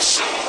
So